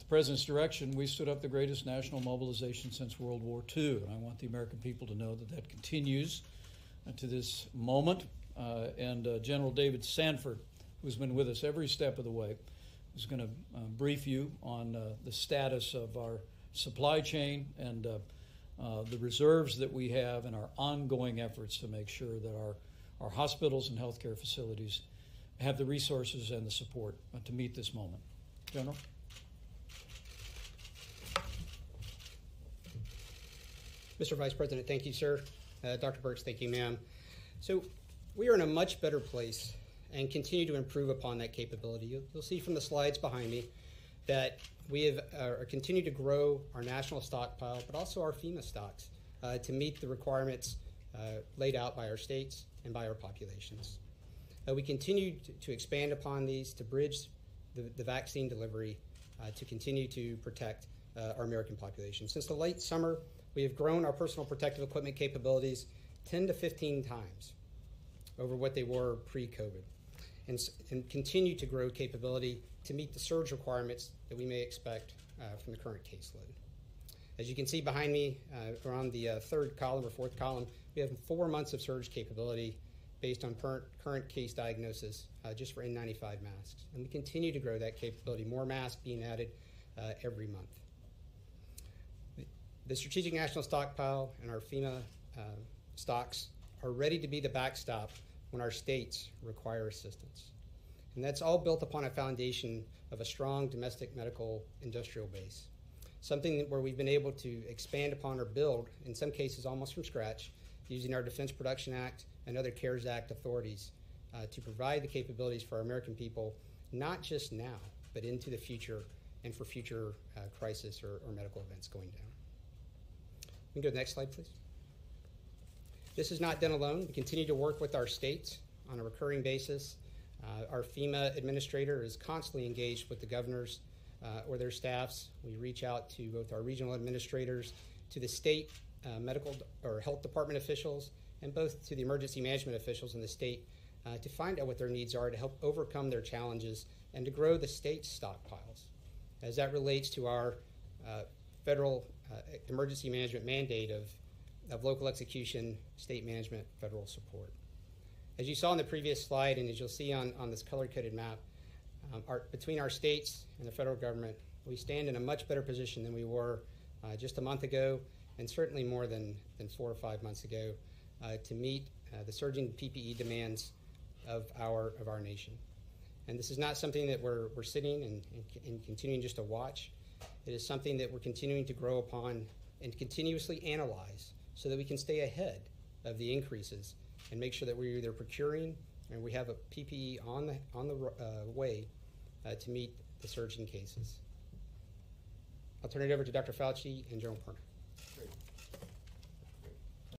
At the President's direction, we stood up the greatest national mobilization since World War II, and I want the American people to know that that continues uh, to this moment. Uh, and uh, General David Sanford, who's been with us every step of the way, is going to uh, brief you on uh, the status of our supply chain and uh, the reserves that we have and our ongoing efforts to make sure that our, our hospitals and healthcare facilities have the resources and the support to meet this moment. General? Mr. Vice President, thank you, sir. Uh, Dr. Birx, thank you, ma'am. So we are in a much better place and continue to improve upon that capability. You'll, you'll see from the slides behind me that we have uh, continued to grow our national stockpile, but also our FEMA stocks uh, to meet the requirements uh, laid out by our states and by our populations. Uh, we continue to, to, expand upon these to bridge the, the vaccine delivery uh, to continue to protect uh, our American population. Since the late summer, we have grown our personal protective equipment capabilities 10 to 15 times over what they were pre COVID and, and, continue to grow capability to meet the surge requirements that we may expect uh, from the current caseload. As you can see behind me, uh, around the uh, third column or fourth column, we have four months of surge capability based on current, current case diagnosis uh, just for N95 masks. And we continue to grow that capability, more masks being added uh, every month. The Strategic National Stockpile and our FEMA uh, stocks are ready to be the backstop when our states require assistance. And that's all built upon a foundation of a strong domestic medical industrial base. Something where we've been able to expand upon or build, in some cases almost from scratch, using our Defense Production Act and other CARES Act authorities uh, to provide the capabilities for our American people, not just now, but into the future and for future uh, crisis or, or medical events going down. We can go to the next slide, please. This is not done alone. We continue to work with our states on a recurring basis. Uh, our FEMA administrator is constantly engaged with the governors uh, or their staffs. We reach out to both our regional administrators, to the state uh, medical or health department officials, and both to the emergency management officials in the state uh, to find out what their needs are to help overcome their challenges and to grow the state's stockpiles. As that relates to our uh, federal uh, emergency management mandate of, of local execution, state management, federal support. As you saw in the previous slide, and as you'll see on, on this color coded map, um, our, between our states and the federal government, we stand in a much better position than we were uh, just a month ago, and certainly more than, than four or five months ago, uh, to meet uh, the surging PPE demands of our, of our nation. And this is not something that we're, we're sitting and, and, and continuing just to watch. It is something that we're continuing to grow upon and continuously analyze so that we can stay ahead of the increases and make sure that we're either procuring and we have a PPE on the, on the uh, way uh, to meet the surge in cases. I'll turn it over to Dr. Fauci and General Perna.